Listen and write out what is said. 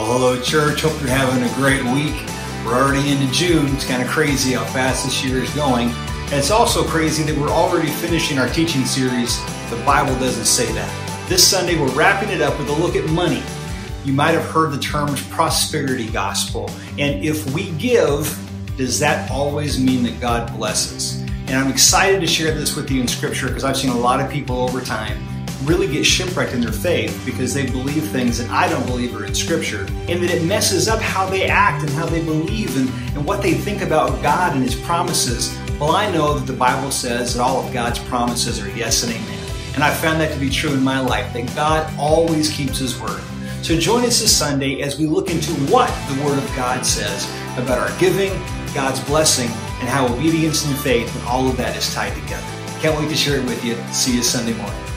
Hello, church. Hope you're having a great week. We're already into June. It's kind of crazy how fast this year is going. And it's also crazy that we're already finishing our teaching series, The Bible Doesn't Say That. This Sunday, we're wrapping it up with a look at money. You might have heard the terms prosperity gospel. And if we give, does that always mean that God blesses? And I'm excited to share this with you in Scripture because I've seen a lot of people over time really get shipwrecked in their faith because they believe things that I don't believe are in Scripture, and that it messes up how they act and how they believe and, and what they think about God and His promises. Well, I know that the Bible says that all of God's promises are yes and amen. And I found that to be true in my life, that God always keeps His word. So join us this Sunday as we look into what the Word of God says about our giving, God's blessing, and how obedience and faith and all of that is tied together. Can't wait to share it with you. See you Sunday morning.